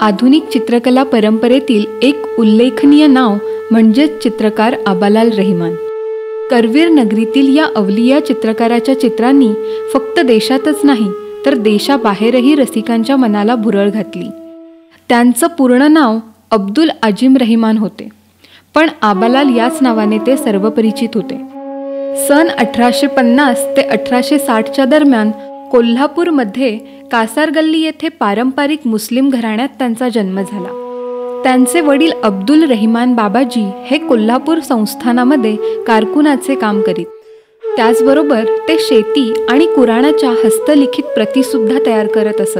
आधुनिक चित्रकला परंपरेतील एक उल्लेखनीय नाव म्हणजेच चित्रकार आबालाल रहिमान. करवीर नगरीतील या अवलिया चित्रकाराच्या चित्रांनी फक्त देशातच नाही तर देशाबाहेरही रसिकांच्या मनाला भुरळ घातली. त्यांचं पूर्ण नाव अब्दुल अजिम रहिमान होते पण आबालाल याच नावाने ते सर्वपरिचित होते. सन अठराशे पन्नास ते अठराशे साठच्या दरम्यान कोल्हापूरमध्ये कासारगल्ली येथे पारंपरिक मुस्लिम घराण्यात त्यांचा जन्म झाला. त्यांचे वडील अब्दुल रहिमान बाबाजी हे कोल्हापूर संस्थानामध्ये कारकुनाचे काम करीत. त्याचबरोबर ते शेती आणि कुराणाच्या हस्तलिखित प्रतीसुद्धा तयार करत असत.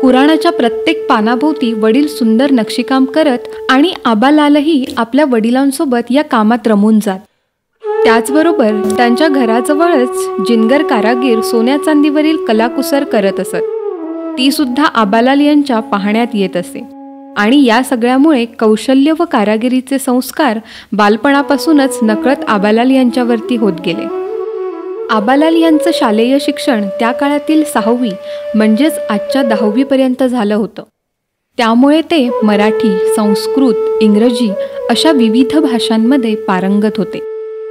कुराणाच्या प्रत्येक पानाभोवती वडील सुंदर नक्षीकाम करत आणि आबालालही आपल्या वडिलांसोबत या कामात रमून जात. त्याचबरोबर त्यांच्या घराजवळच जिनगर कारागीर सोन्या चांदीवरील कलाकुसर करत असत. ती सुद्धा आबालाल यांच्या पाहण्यात येत असे. आणि या सगळ्यामुळे कौशल्य व कारागिरीचे संस्कार बालपणापासूनच नकळत आबालाल यांच्यावरती होत गेले. आबालाल यांचं शालेय शिक्षण त्या काळातील सहावी म्हणजेच आजच्या दहावीपर्यंत झालं होतं. त्यामुळे ते मराठी संस्कृत इंग्रजी अशा विविध भाषांमध्ये पारंगत होते.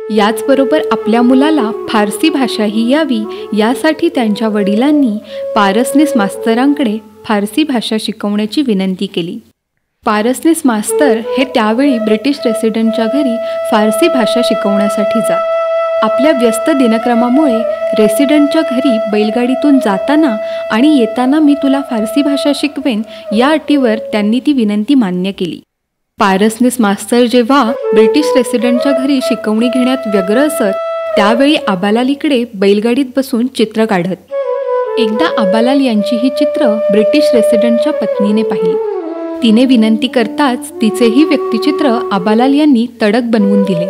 याचबरोबर आपल्या मुलाला फारसी भाषाही यावी यासाठी त्यांच्या वडिलांनी पारसनेस मास्तरांकडे फारसी भाषा शिकवण्याची विनंती केली. पारसनेस मास्तर हे त्यावेळी ब्रिटिश रेसिडेंटच्या घरी फारसी भाषा शिकवण्यासाठी जात आपल्या व्यस्त दिनक्रमामुळे रेसिडेंटच्या घरी बैलगाडीतून जाताना आणि येताना मी तुला फारसी भाषा शिकवेन या अटीवर त्यांनी ती विनंती मान्य केली. पारसनीस मास्तर जेव्हा ब्रिटिश रेसिडेंटच्या घरी शिकवणी घेण्यात व्यग्र असत त्यावेळी आबालालीकडे बैलगाडीत बसून चित्र काढत. एकदा आबालाल यांची ही चित्र ब्रिटिश रेसिडेंटच्या पत्नीने पाहिली. तिने विनंती करताच तिचेही व्यक्तिचित्र आबालाल यांनी तडक बनवून दिले.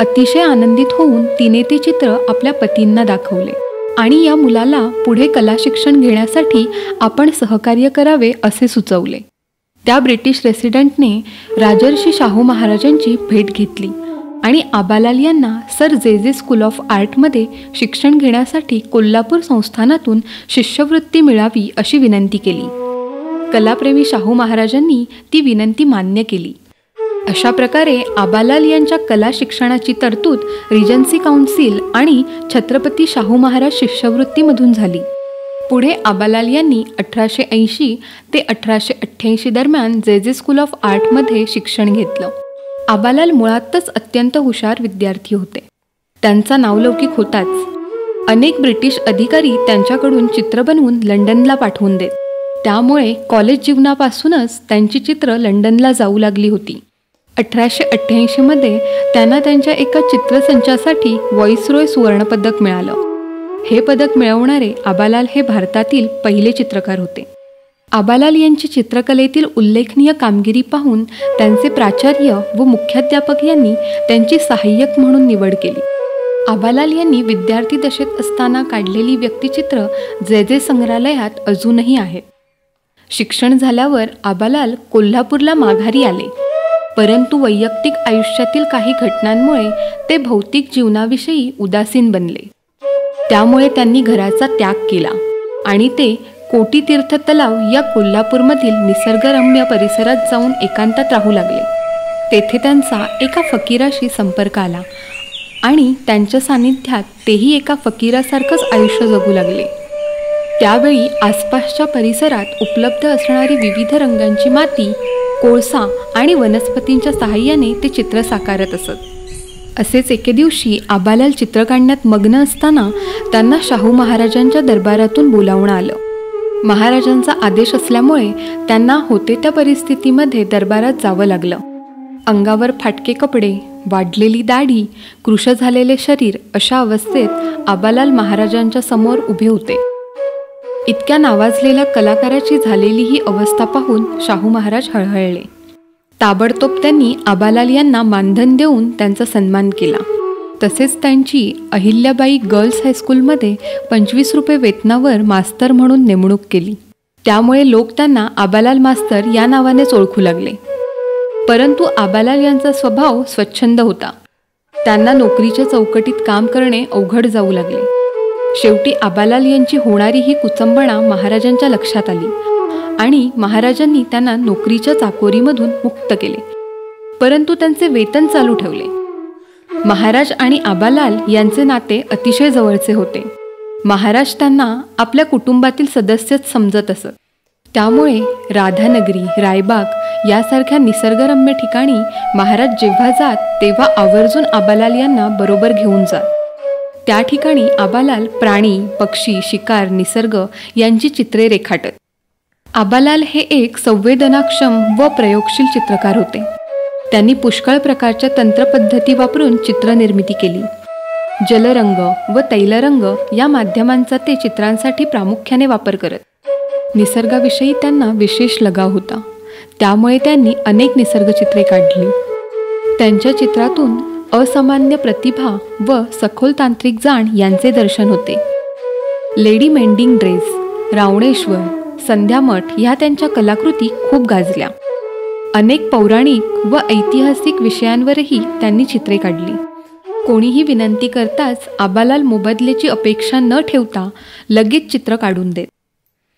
अतिशय आनंदित होऊन तिने ते चित्र आपल्या पतींना दाखवले आणि या मुलाला पुढे कला शिक्षण घेण्यासाठी आपण सहकार्य करावे असे सुचवले. त्या ब्रिटिश रेसिडेंटने राजर्षी शाहू महाराजांची भेट घेतली आणि आबालाल यांना सर जे जे स्कूल ऑफ आर्टमध्ये शिक्षण घेण्यासाठी कोल्हापूर संस्थानातून शिष्यवृत्ती मिळावी अशी विनंती केली. कलाप्रेमी शाहू महाराजांनी ती विनंती मान्य केली. अशा प्रकारे आबालाल यांच्या कला शिक्षणाची तरतूद रिजन्सी काउन्सिल आणि छत्रपती शाहू महाराज शिष्यवृत्तीमधून झाली. पुढे आबालाल यांनी अठराशे ऐंशी ते अठराशे अठ्ठ्याऐंशी दरम्यान जे जे स्कूल ऑफ आर्टमध्ये शिक्षण घेतलं. आबालाल मुळातच अत्यंत हुशार विद्यार्थी होते. त्यांचा नावलौकिक होताच. अनेक ब्रिटिश अधिकारी त्यांच्याकडून चित्र बनवून लंडनला पाठवून देत. त्यामुळे कॉलेज जीवनापासूनच त्यांची चित्र लंडनला जाऊ लागली होती. अठराशे अठ्ठ्याऐंशीमध्ये त्यांना त्यांच्या एका चित्रसंचासाठी व्हॉइसरॉय सुवर्णपदक मिळालं. हे पदक मिळवणारे आबालाल हे भारतातील पहिले चित्रकार होते. आबालाल यांची चित्रकलेतील उल्लेखनीय कामगिरी पाहून त्यांचे प्राचार्य व मुख्याध्यापक यांनी त्यांची सहाय्यक म्हणून निवड केली. आबालाल यांनी विद्यार्थी दशेत असताना काढलेली व्यक्तिचित्र जे जे संग्रहालयात अजूनही आहेत शिक्षण झाल्यावर आबालाल कोल्हापूरला माघारी आले. परंतु वैयक्तिक आयुष्यातील काही घटनांमुळे ते भौतिक जीवनाविषयी उदासीन बनले. त्यामुळे त्यांनी घराचा त्याग केला. आणि ते कोटीतीर्थ तलाव या कोल्हापूरमधील निसर्गरम्य परिसरात जाऊन एकांतात राहू लागले. तेथे त्यांचा एका फकीराशी संपर्क आला आणि त्यांच्या सान्निध्यात तेही एका फकीरासारखंच आयुष्य जगू लागले. त्यावेळी आसपासच्या परिसरात उपलब्ध असणारी विविध रंगांची माती कोळसा आणि वनस्पतींच्या सहाय्याने ते चित्र साकारत असत. असेच एके दिवशी आबालाल चित्र काढण्यात मग्न असताना त्यांना शाहू महाराजांच्या दरबारातून बोलावणं आलं. महाराजांचा आदेश असल्यामुळे त्यांना होते त्या परिस्थितीमध्ये दरबारात जावं लागलं. अंगावर फाटके कपडे वाढलेली दाढी कृश झालेले शरीर अशा अवस्थेत आबालाल महाराजांच्या समोर उभे होते. इतक्या नावाजलेल्या कलाकाराची झालेली ही अवस्था पाहून शाहू महाराज हळहळले. ताबडतोब त्यांनी आबालाल यांना मानधन देऊन त्यांचा सन्मान केला. तसेच त्यांची अहिल्याबाई गर्ल्स हायस्कूलमध्ये पंचवीस रुपये वेतनावर मास्तर म्हणून नेमणूक केली. त्यामुळे लोक त्यांना आबालाल मास्तर या नावानेच ओळखू लागले. परंतु आबालाल यांचा स्वभाव स्वच्छंद होता. त्यांना नोकरीच्या चौकटीत काम करणे अवघड जाऊ लागले. शेवटी आबालाल यांची होणारी ही कुचंबणा महाराजांच्या लक्षात आली. आणि महाराजांनी त्यांना नोकरीच्या चाकोरीमधून मुक्त केले. परंतु त्यांचे वेतन चालू ठेवले. महाराज आणि आबालाल यांचे नाते अतिशय जवळचे होते. महाराज त्यांना आपल्या कुटुंबातील सदस्यच समजत असत. त्यामुळे राधानगरी रायबाग यासारख्या निसर्गरम्य ठिकाणी महाराज जेव्हा जात तेव्हा आवर्जून आबालाल यांना बरोबर घेऊन जात त्या ठिकाणी आबालाल प्राणी पक्षी शिकार निसर्ग यांची चित्रे रेखाटत. आबालाल हे एक संवेदनाक्षम व प्रयोगशील चित्रकार होते. त्यांनी पुष्कळ प्रकारच्या तंत्रपद्धती वापरून चित्रनिर्मिती केली. जलरंग व तैलरंग या माध्यमांचा ते चित्रांसाठी प्रामुख्याने वापर करत. निसर्गाविषयी त्यांना विशेष लगाव होता. त्यामुळे त्यांनी अनेक निसर्गचित्रे काढली. त्यांच्या चित्रातून असामान्य प्रतिभा व सखोल तांत्रिक जाण यांचे दर्शन होते. लेडी मेंडिंग ड्रेस रावणेश्वर संध्यामठ ह्या त्यांच्या कलाकृती खूप गाजल्या. अनेक पौराणिक व ऐतिहासिक विषयांवरही त्यांनी चित्रे काढली. कोणीही विनंती करताच आबालाल मोबदल्याची अपेक्षा न ठेवता लगेच चित्र काढून देत.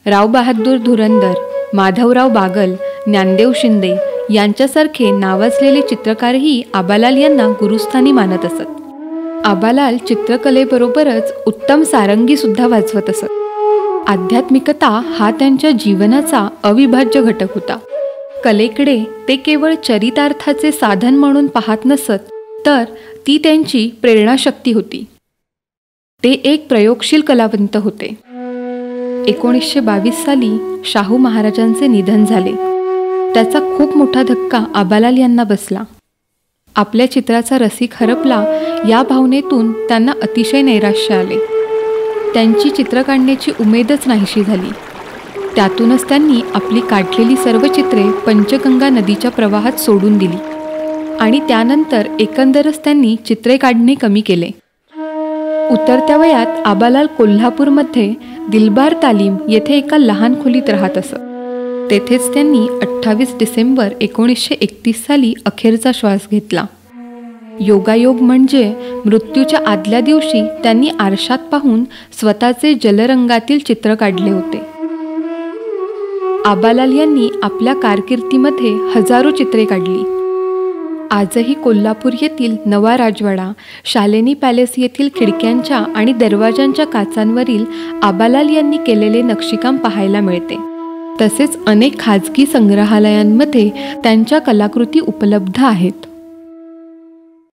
राव बहादूर धुरंदर माधवराव बागल ज्ञानदेव शिंदे यांच्यासारखे नावाजलेले चित्रकारही आबालाल यांना गुरुस्थानी मानत असत. आबालाल चित्रकलेबरोबरच उत्तम सारंगीसुद्धा वाजवत असत. आध्यात्मिकता हा त्यांच्या जीवनाचा अविभाज्य घटक होता. कलेकडे ते केवळ चरितार्थाचे साधन म्हणून पाहत नसत तर ती त्यांची प्रेरणाशक्ती होती. ते एक प्रयोगशील कलावंत होते. एकोणीसशे बावीस साली शाहू महाराजांचे निधन झाले. त्याचा खूप मोठा धक्का आबालाल यांना बसला. आपल्या चित्राचा रसिक हरपला या भावनेतून त्यांना अतिशय नैराश्य आले. त्यांची चित्र काढण्याची उमेदच नाहीशी झाली. त्यातूनच त्यांनी आपली काढलेली सर्व चित्रे पंचगंगा नदीच्या प्रवाहात सोडून दिली. आणि त्यानंतर एकंदरच त्यांनी चित्रे काढणे कमी केले. उतरत्या वयात आबालाल कोल्हापूरमध्ये दिलबार तालीम येथे एका लहान खोलीत राहत असत. तेथेच त्यांनी अठ्ठावीस डिसेंबर एकोणीसशे एकतीस साली अखेरचा श्वास घेतला. योगायोग म्हणजे मृत्यूच्या आदल्या दिवशी त्यांनी आरशात पाहून स्वतःचे जलरंगातील चित्र काढले होते. आबालाल यांनी आपल्या कारकिर्दीमध्ये हजारो चित्रे काढली. आजही कोल्हापूर येथील नवा राजवाडा शालेनी पॅलेस येथील खिडक्यांच्या आणि दरवाजांच्या काचांवरील आबालाल यांनी केलेले नक्षीकाम पाहायला मिळते. तसेच अनेक खाजगी संग्रहालयांमध्ये त्यांच्या कलाकृती उपलब्ध आहेत.